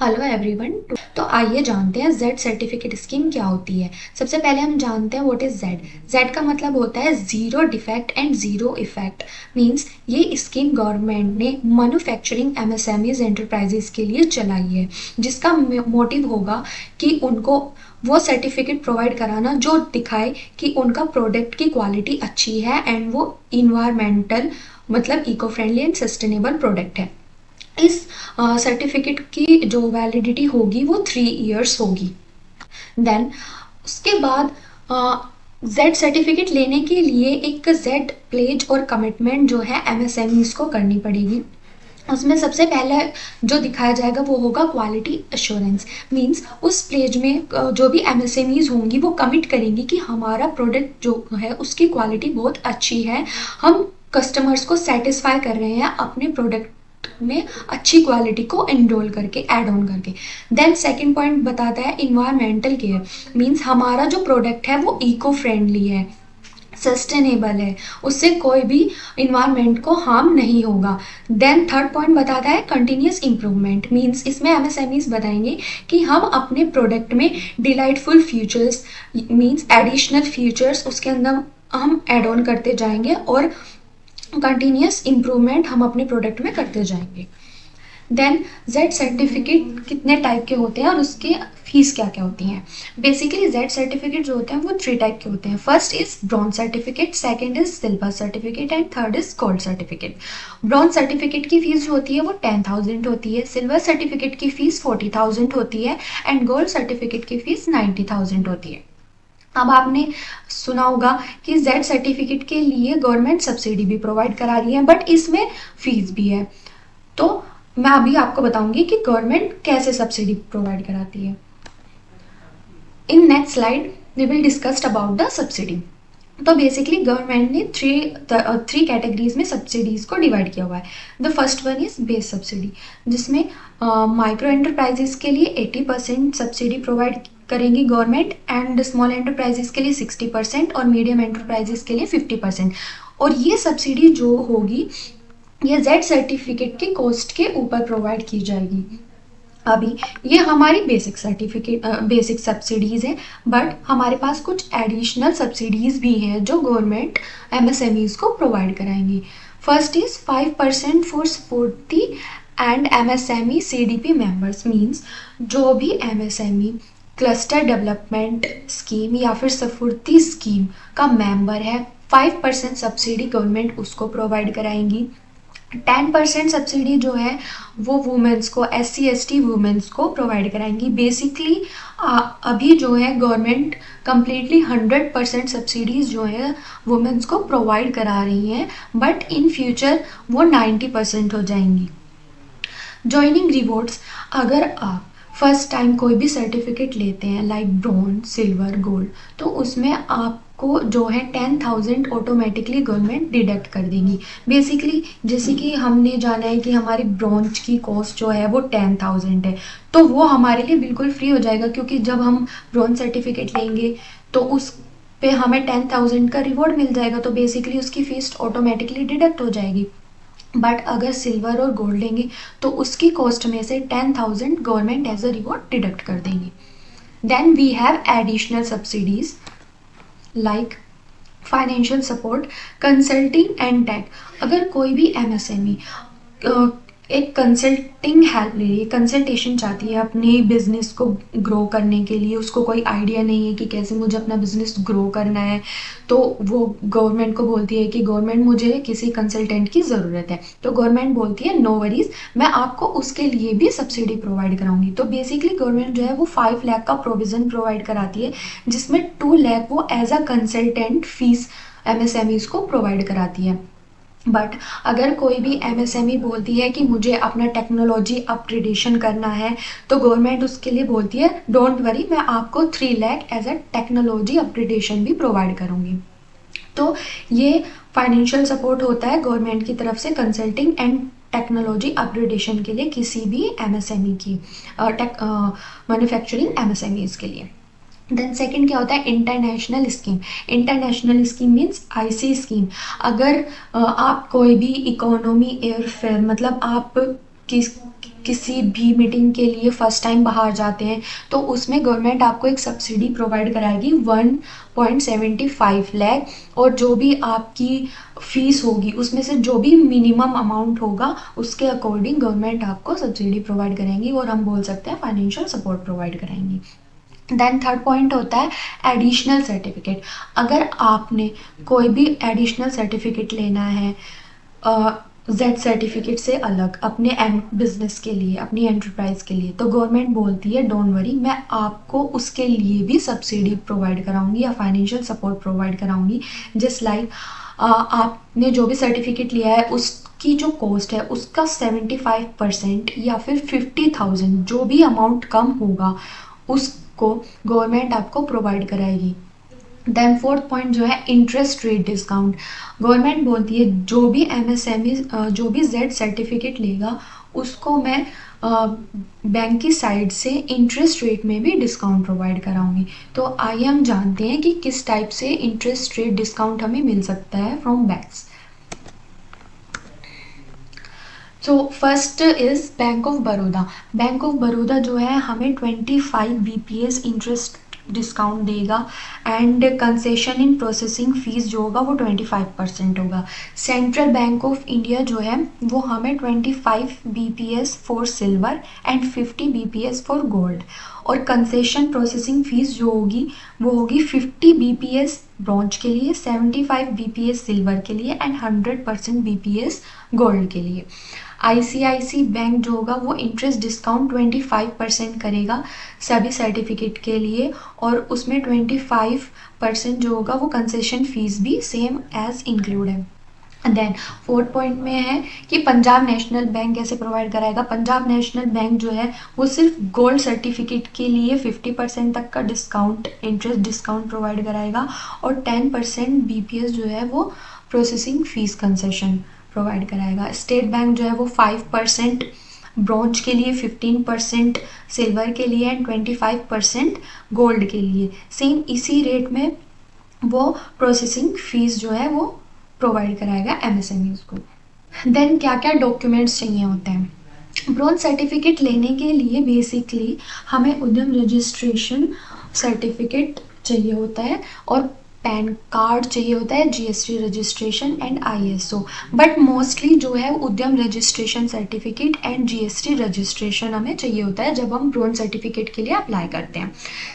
Hello everyone तो आइए जानते हैं जेड सर्टिफिकेट स्कीम क्या होती है। सबसे पहले हम जानते हैं व्हाट इज़ जेड जेड का मतलब होता है zero defect and zero effect means ये स्कीम गवर्नमेंट ने मैन्युफैक्चरिंग एमएसएमईज एंटरप्राइजेस के लिए चलाई है। जिसका मोटिव होगा कि उनको वो सर्टिफिकेट प्रोवाइड कराना जो दिखाए कि उनका प्रोडक्ट की क्वालिटी अच्छी है एंड वो इन्वायरमेंटल मतलब eco friendly and sustainable product है। इस सर्टिफिकेट की जो वैलिडिटी होगी वो थ्री इयर्स होगी। देन उसके बाद जेड सर्टिफिकेट लेने के लिए एक जेड प्लेज और कमिटमेंट जो है एम को करनी पड़ेगी। उसमें सबसे पहले जो दिखाया जाएगा वो होगा क्वालिटी अश्योरेंस मींस उस प्लेज में जो भी एम एस होंगी वो कमिट करेंगी कि हमारा प्रोडक्ट जो है उसकी क्वालिटी बहुत अच्छी है। हम कस्टमर्स को सेटिस्फाई कर रहे हैं अपने प्रोडक्ट में अच्छी क्वालिटी को एनरोल करके एड ऑन करके। देन सेकेंड पॉइंट बताता है इन्वायरमेंटल केयर मीन्स हमारा जो प्रोडक्ट है वो इको फ्रेंडली है सस्टेनेबल है, उससे कोई भी इन्वायरमेंट को हार्म नहीं होगा। देन थर्ड पॉइंट बताता है कंटिन्यूस इम्प्रूवमेंट मीन्स इसमें एम एस बताएँगे कि हम अपने प्रोडक्ट में delightful features means additional features उसके अंदर हम एड ऑन करते जाएँगे और कंटिन्यूस इम्प्रूवमेंट हम अपने प्रोडक्ट में करते जाएँगे। देन जेड सर्टिफिकेट कितने टाइप के होते हैं और उसके फ़ीस क्या क्या होती हैं? बेसिकली जेड सर्टिफिकेट जो होते हैं वो थ्री टाइप के होते हैं। First is bronze certificate second is silver certificate and third is gold certificate bronze certificate की फ़ीस जो होती है वो टेन थाउज़ेंड होती है। सिल्वर सर्टिफिकेट की फ़ीस फोर्टी थाउज़ेंड होती है एंड गोल्ड सर्टिफिकेट की फ़ीस नाइन्टी थाउज़ेंड होती है। अब आपने सुना होगा कि जेड सर्टिफिकेट के लिए गवर्नमेंट सब्सिडी भी प्रोवाइड करा रही है बट इसमें फ़ीस भी है। तो मैं अभी आपको बताऊँगी कि गवर्नमेंट कैसे सब्सिडी प्रोवाइड कराती है। In next slide we will discussed about the subsidy तो बेसिकली गवर्नमेंट ने थ्री थ्री कैटेगरीज में सब्सिडीज को डिवाइड किया हुआ है। The first one is base subsidy जिसमें माइक्रो uh, एंटरप्राइजेस के लिए 80 परसेंट सब्सिडी प्रोवाइड करेंगी गवर्नमेंट एंड स्मॉल एंटरप्राइजेस के लिए 60 परसेंट और मीडियम एंटरप्राइजेस के लिए 50 परसेंट और ये सब्सिडी जो होगी ये जेड सर्टिफिकेट के कॉस्ट के ऊपर प्रोवाइड की जाएगी। अभी, ये हमारी बेसिक सर्टिफिकेट बेसिक सब्सिडीज़ है बट हमारे पास कुछ एडिशनल सब्सिडीज़ भी हैं जो गवर्नमेंट एमएसएमईज को provide कराएँगी। First is five percent for SFURTI and M S M E C D P members means जो भी M S M E cluster development scheme या फिर सफूर्ती स्कीम का मेंबर है फाइव परसेंट सब्सिडी गवर्नमेंट उसको provide कराएँगी। Ten percent subsidy जो है, वो वुमेंस को S C S T womens को प्रोवाइड कराएँगी। बेसिकली अभी जो है government completely hundred percent subsidies जो है वुमेंस को प्रोवाइड करा रही हैं बट इन फ्यूचर वो नाइन्टी परसेंट हो जाएँगी। ज्वाइनिंग रिवॉर्ड्स अगर आप फ़र्स्ट टाइम कोई भी सर्टिफिकेट लेते हैं लाइक ब्रॉन्ज सिल्वर गोल्ड तो उसमें आपको जो है ten thousand automatically government deduct कर देंगी। बेसिकली जैसे कि हमने जाना है कि हमारी ब्रॉन्ज की कॉस्ट जो है वो टेन थाउज़ेंड है। तो वो हमारे लिए बिल्कुल फ्री हो जाएगा, क्योंकि जब हम ब्रॉन्ज सर्टिफिकेट लेंगे तो उस पे हमें टेन थाउज़ेंड का रिवॉर्ड मिल जाएगा तो बेसिकली उसकी फ़ीस ऑटोमेटिकली डिडक्ट हो जाएगी। बट अगर सिल्वर और गोल्ड लेंगे तो उसकी कॉस्ट में से ten thousand government as a reward deduct कर देंगे। Then we have additional subsidies like financial support consulting and tech अगर कोई भी एमएसएमई एक कंसल्टिंग हेल्प ले रही है कंसल्टेशन चाहती है अपने बिज़नेस को ग्रो करने के लिए। उसको कोई आइडिया नहीं है कि कैसे मुझे अपना बिज़नेस ग्रो करना है। तो वो गवर्नमेंट को बोलती है कि गवर्नमेंट मुझे किसी कंसल्टेंट की ज़रूरत है। तो गवर्नमेंट बोलती है नो वरीज मैं आपको उसके लिए भी सब्सिडी प्रोवाइड कराऊँगी। तो बेसिकली गवर्नमेंट जो है, वो फाइव लैख का प्रोविज़न प्रोवाइड कराती है, जिसमें टू लैख वो as a consultant fees M को प्रोवाइड कराती है। बट अगर कोई भी एमएसएमई बोलती है कि मुझे अपना टेक्नोलॉजी अपग्रेडेशन करना है तो गवर्नमेंट उसके लिए बोलती है डोंट वरी मैं आपको three lakh as a technology upgradation भी प्रोवाइड करूँगी. तो ये फाइनेंशियल सपोर्ट होता है गवर्नमेंट की तरफ़ से कंसल्टिंग एंड टेक्नोलॉजी अपग्रेडेशन के लिए किसी भी एमएसएमई की मैन्युफैक्चरिंग एमएसएमईज के लिए। देन सेकंड क्या होता है? International scheme international scheme means IC scheme अगर आप कोई भी इकोनॉमी एयरफेयर मतलब आप किस, किसी भी मीटिंग के लिए फ़र्स्ट टाइम बाहर जाते हैं तो उसमें गवर्नमेंट आपको एक सब्सिडी प्रोवाइड कराएगी one point seventy five lakh और जो भी आपकी फ़ीस होगी, उसमें से जो भी मिनिमम अमाउंट होगा, उसके अकॉर्डिंग गवर्नमेंट आपको सब्सिडी प्रोवाइड करेंगी और हम बोल सकते हैं फाइनेंशियल सपोर्ट प्रोवाइड करेंगी देन थर्ड पॉइंट होता है एडिशनल सर्टिफिकेट अगर आपने कोई भी एडिशनल सर्टिफिकेट लेना है जेड uh, सर्टिफिकेट से अलग अपने बिज़नेस के लिए अपनी एंटरप्राइज के लिए तो गवर्नमेंट बोलती है डोंट वरी मैं आपको उसके लिए भी सब्सिडी प्रोवाइड कराऊँगी या फाइनेंशियल सपोर्ट प्रोवाइड कराऊँगी. जस्ट लाइक आपने जो भी सर्टिफिकेट लिया है उसकी जो कॉस्ट है उसका सेवेंटी फाइव परसेंट या फिर फिफ्टी थाउज़ेंड जो भी अमाउंट कम होगा उसको गवर्नमेंट आपको प्रोवाइड कराएगी। देन फोर्थ पॉइंट जो है इंटरेस्ट रेट डिस्काउंट गवर्नमेंट बोलती है, जो भी एम एस एम ई जो भी जेड सर्टिफिकेट लेगा, उसको मैं बैंक की साइड से इंटरेस्ट रेट में भी डिस्काउंट प्रोवाइड कराऊँगी। तो आइए हम जानते हैं कि किस टाइप से इंटरेस्ट रेट डिस्काउंट हमें मिल सकता है from banks so first is bank of Baroda bank of Baroda जो है, हमें 25 B P S interest discount देगा and concession in processing fees जो होगा, वो ट्वेंटी फाइव परसेंट होगा. सेंट्रल बैंक ऑफ़ इंडिया जो है, वो हमें twenty five B P S for silver and fifty B P S for gold और कंसेशन प्रोसेसिंग फ़ीस जो होगी, वो होगी fifty B P S bronze के लिए seventy five B P S silver के लिए and hundred percent B P S gold के लिए. आईसीआईसी बैंक जो होगा वो इंटरेस्ट डिस्काउंट 25 परसेंट करेगा सभी सर्टिफिकेट के लिए और उसमें 25 परसेंट जो होगा वो कंसेशन फ़ीस भी सेम एज इंक्लूड है। देन फोर्थ पॉइंट में है कि पंजाब नेशनल बैंक कैसे प्रोवाइड कराएगा? पंजाब नेशनल बैंक जो है वो सिर्फ़ गोल्ड सर्टिफिकेट के लिए 50 परसेंट तक का डिस्काउंट इंटरेस्ट डिस्काउंट प्रोवाइड कराएगा और 10 परसेंट बी जो है वो प्रोसेसिंग फ़ीस कंसेशन प्रोवाइड कराएगा। स्टेट बैंक जो है वो फाइव परसेंट ब्रॉन्ज के लिए फिफ्टीन परसेंट सिल्वर के लिए and twenty five percent gold के लिए। सेम इसी रेट में वो प्रोसेसिंग फ़ीस जो है वो प्रोवाइड कराएगा एम एस एम को। देन क्या क्या डॉक्यूमेंट्स चाहिए होते हैं? ब्रॉन्ज सर्टिफिकेट लेने के लिए बेसिकली हमें उद्यम रजिस्ट्रेशन सर्टिफिकेट चाहिए होता है और पैन कार्ड चाहिए होता है GST registration and ISO but mostly जो है, Udyam registration certificate and GST registration हमें चाहिए होता है जब हम ब्रोन सर्टिफिकेट के लिए अप्लाई करते हैं।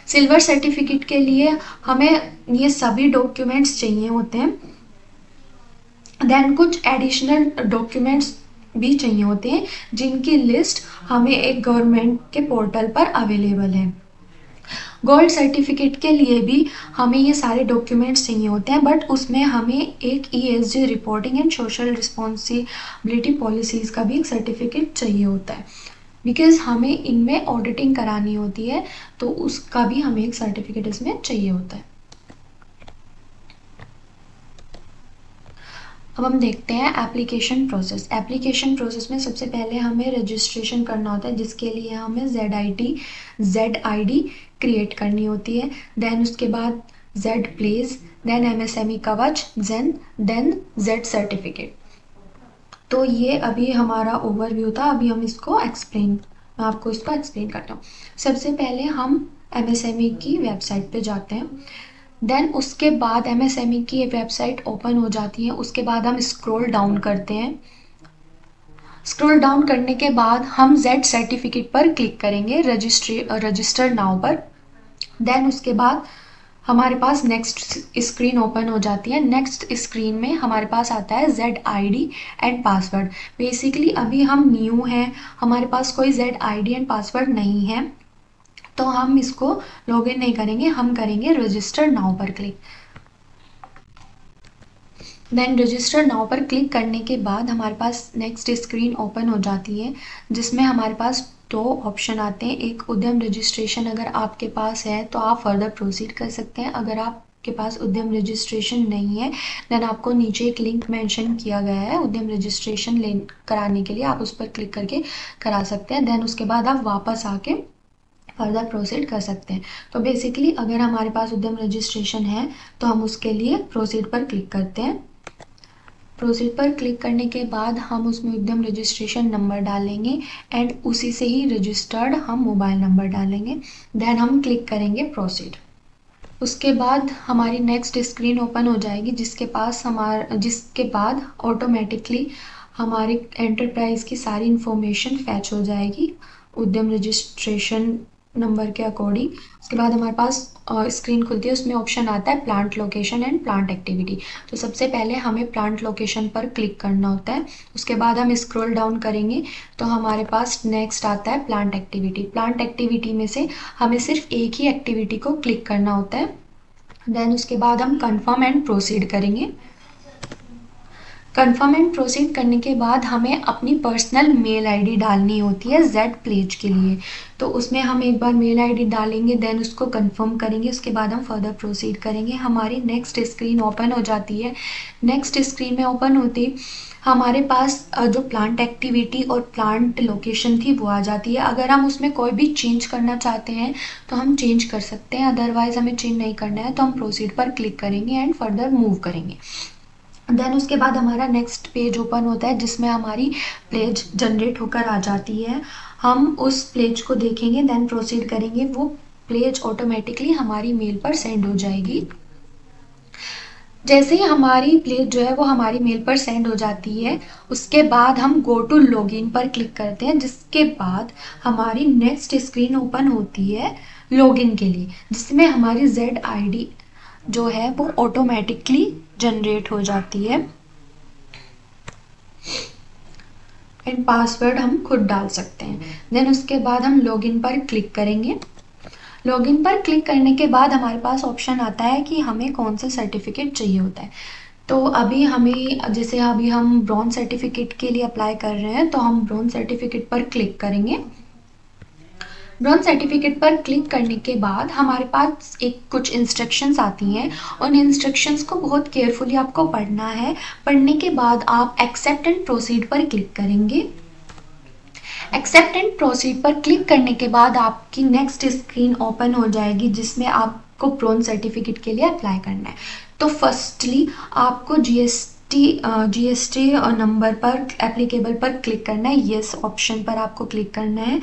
सिल्वर सर्टिफिकेट के लिए हमें ये सभी डॉक्यूमेंट्स चाहिए होते हैं। देन कुछ एडिशनल डॉक्यूमेंट्स भी चाहिए होते हैं, जिनकी लिस्ट हमें एक गवर्नमेंट के पोर्टल पर अवेलेबल है। गोल्ड सर्टिफिकेट के लिए भी हमें ये सारे डॉक्यूमेंट्स चाहिए होते हैं बट उसमें हमें एक E S G reporting and social responsibility policies का भी एक सर्टिफिकेट चाहिए होता है। बिकॉज़ हमें इनमें ऑडिटिंग करानी होती है तो उसका भी हमें एक सर्टिफिकेट इसमें चाहिए होता है। अब हम देखते हैं एप्लीकेशन प्रोसेस एप्लीकेशन प्रोसेस में सबसे पहले हमें रजिस्ट्रेशन करना होता है, जिसके लिए हमें ZED I D ZED I D create करनी होती है. देन उसके बाद ZED place then M S M E Kavach then then Z certificate तो ये अभी हमारा ओवरव्यू था. अभी हम इसको एक्सप्लेन मैं आपको इसको एक्सप्लेन करता हूँ. सबसे पहले हम एम एस एम ई की वेबसाइट पे जाते हैं. देन उसके बाद एम एस एम ई की वेबसाइट ओपन हो जाती है। उसके बाद हम स्क्रॉल डाउन करते हैं। स्क्रॉल डाउन करने के बाद हम जेड सर्टिफिकेट पर क्लिक करेंगे रजिस्ट्री रजिस्टर नाव पर। देन उसके बाद हमारे पास नेक्स्ट स्क्रीन ओपन हो जाती है। नेक्स्ट स्क्रीन में हमारे पास आता है ZED I D and password basically अभी हम न्यू हैं। हमारे पास कोई ZED I D and password नहीं है। तो हम इसको लॉगिन नहीं करेंगे, हम करेंगे रजिस्टर नाउ पर क्लिक देन रजिस्टर नाउ पर क्लिक करने के बाद हमारे पास नेक्स्ट स्क्रीन ओपन हो जाती है, जिसमें हमारे पास दो ऑप्शन आते हैं। एक उद्यम रजिस्ट्रेशन अगर आपके पास है तो आप फर्दर प्रोसीड कर सकते हैं। अगर आप के पास उद्यम रजिस्ट्रेशन नहीं है देन आपको नीचे एक लिंक मेंशन किया गया है, उद्यम रजिस्ट्रेशन ले, कराने के लिए आप उस पर क्लिक करके करा सकते हैं। देन उसके बाद आप वापस आके फर्दर प्रोसीड कर सकते हैं। तो बेसिकली अगर हमारे पास उद्यम रजिस्ट्रेशन है तो हम उसके लिए प्रोसीड पर क्लिक करते हैं। प्रोसीड पर क्लिक करने के बाद हम उसमें उद्यम रजिस्ट्रेशन नंबर डालेंगे एंड उसी से ही रजिस्टर्ड हम मोबाइल नंबर डालेंगे। देन हम क्लिक करेंगे प्रोसीड उसके बाद हमारी नेक्स्ट स्क्रीन ओपन हो जाएगी, जिसके पास हमार, जिसके बाद ऑटोमेटिकली हमारी एंटरप्राइज की सारी इंफॉर्मेशन फैच हो जाएगी। उद्यम रजिस्ट्रेशन नंबर के अकॉर्डिंग उसके बाद हमारे पास स्क्रीन खुलती है, उसमें ऑप्शन आता है plant location and plant activity तो सबसे पहले हमें प्लांट लोकेशन पर क्लिक करना होता है. उसके बाद हम स्क्रॉल डाउन करेंगे तो हमारे पास नेक्स्ट आता है प्लांट एक्टिविटी प्लांट एक्टिविटी में से हमें सिर्फ़ एक ही एक्टिविटी को क्लिक करना होता है. देन उसके बाद हम कन्फर्म एंड प्रोसीड करेंगे. कन्फर्म एंड प्रोसीड करने के बाद हमें अपनी पर्सनल मेल आईडी डालनी होती है जेड प्लेज के लिए। तो उसमें हम एक बार मेल आईडी डालेंगे देन उसको कंफर्म करेंगे, उसके बाद हम फर्दर प्रोसीड करेंगे। हमारी नेक्स्ट स्क्रीन ओपन हो जाती है। नेक्स्ट स्क्रीन में ओपन होती हमारे पास जो प्लांट एक्टिविटी और प्लांट लोकेशन थी, वो आ जाती है। अगर हम उसमें कोई भी चेंज करना चाहते हैं तो हम चेंज कर सकते हैं। अदरवाइज़ हमें चेंज नहीं करना है तो हम प्रोसीड पर क्लिक करेंगे एंड फर्दर मूव करेंगे। देन उसके बाद हमारा नेक्स्ट पेज ओपन होता है, जिसमें हमारी प्लेज जनरेट होकर आ जाती है। हम उस प्लेज को देखेंगे देन प्रोसीड करेंगे। वो प्लेज ऑटोमेटिकली हमारी मेल पर सेंड हो जाएगी। जैसे ही हमारी प्लेज जो है, वो हमारी मेल पर सेंड हो जाती है, उसके बाद हम गो टू लॉगिन पर क्लिक करते हैं, जिसके बाद हमारी नेक्स्ट स्क्रीन ओपन होती है लॉगिन के लिए, जिसमें हमारी जेड आईडी जो है वो ऑटोमेटिकली जनरेट हो जाती है। एंड पासवर्ड हम खुद डाल सकते हैं। देन उसके बाद हम लॉगिन पर क्लिक करेंगे। लॉगिन पर क्लिक करने के बाद हमारे पास ऑप्शन आता है कि हमें कौन सा सर्टिफिकेट चाहिए होता है। तो अभी हमें, जैसे अभी हम ब्रॉन्ज सर्टिफिकेट के लिए अप्लाई कर रहे हैं तो हम ब्रॉन्ज सर्टिफिकेट पर क्लिक करेंगे। ब्रॉन्ज सर्टिफिकेट पर क्लिक करने के बाद हमारे पास एक कुछ इंस्ट्रक्शंस आती हैं। उन इंस्ट्रक्शंस को बहुत केयरफुली आपको पढ़ना है। पढ़ने के बाद आप एक्सेप्ट एंड प्रोसीड पर क्लिक करेंगे। एक्सेप्ट एंड प्रोसीड पर क्लिक करने के बाद आपकी नेक्स्ट स्क्रीन ओपन हो जाएगी, जिसमें आपको ब्रॉन्ज सर्टिफिकेट के लिए अप्लाई करना है। तो फर्स्टली आपको जी एस टी नंबर पर एप्लीकेबल पर क्लिक करना है। येस ऑप्शन पर आपको क्लिक करना है।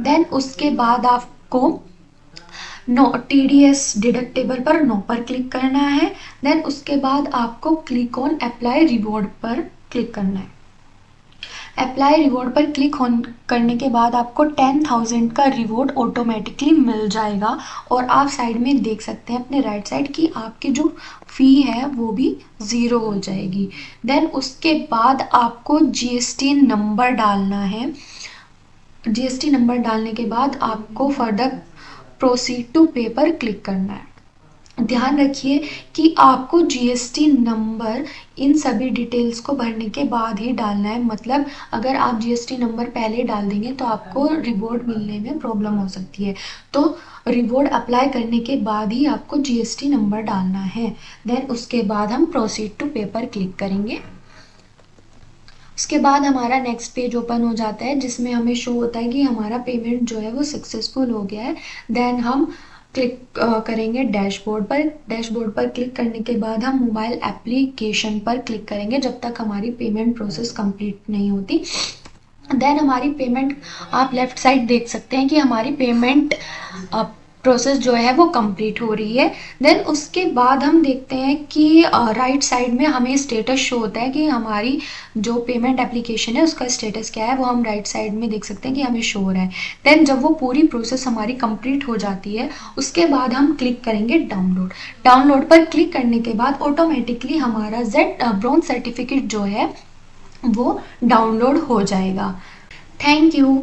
देन उसके बाद आपको no T D S deductible पर नो पर क्लिक करना है। देन उसके बाद आपको क्लिक ऑन अप्लाई रिवॉर्ड पर क्लिक करना है। अप्लाई रिवॉर्ड पर क्लिक करने के बाद आपको टेन थाउज़ेंड का रिवॉर्ड ऑटोमेटिकली मिल जाएगा और आप साइड में देख सकते हैं अपने राइट साइड की आपकी जो फ़ी है वो भी ज़ीरो हो जाएगी। देन उसके बाद आपको जीएसटी नंबर डालना है। जीएसटी नंबर डालने के बाद आपको फर्दर प्रोसीड टू पे पर क्लिक करना है। ध्यान रखिए कि आपको जीएसटी नंबर इन सभी डिटेल्स को भरने के बाद ही डालना है। मतलब अगर आप जीएसटी नंबर पहले डाल देंगे तो आपको रिवॉर्ड मिलने में प्रॉब्लम हो सकती है। तो रिवॉर्ड अप्लाई करने के बाद ही आपको जीएसटी नंबर डालना है। देन उसके बाद हम प्रोसीड टू पेपर क्लिक करेंगे। उसके बाद हमारा नेक्स्ट पेज ओपन हो जाता है, जिसमें हमें शो होता है कि हमारा पेमेंट जो है वो सक्सेसफुल हो गया है। देन हम क्लिक करेंगे डैशबोर्ड पर। डैशबोर्ड पर क्लिक करने के बाद हम मोबाइल एप्लीकेशन पर क्लिक करेंगे जब तक हमारी पेमेंट प्रोसेस कंप्लीट नहीं होती। देन हमारी पेमेंट आप लेफ़्ट साइड देख सकते हैं कि हमारी पेमेंट प्रोसेस जो है वो कंप्लीट हो रही है. देन उसके बाद हम देखते हैं कि राइट साइड में हमें स्टेटस शो होता है कि हमारी जो पेमेंट एप्लीकेशन है उसका स्टेटस क्या है, वो हम राइट साइड में देख सकते हैं कि हमें शो हो रहा है. देन जब वो पूरी प्रोसेस हमारी कंप्लीट हो जाती है, उसके बाद हम क्लिक करेंगे डाउनलोड डाउनलोड पर क्लिक करने के बाद ऑटोमेटिकली हमारा जेड ब्राउन सर्टिफिकेट जो है, वो डाउनलोड हो जाएगा. Thank you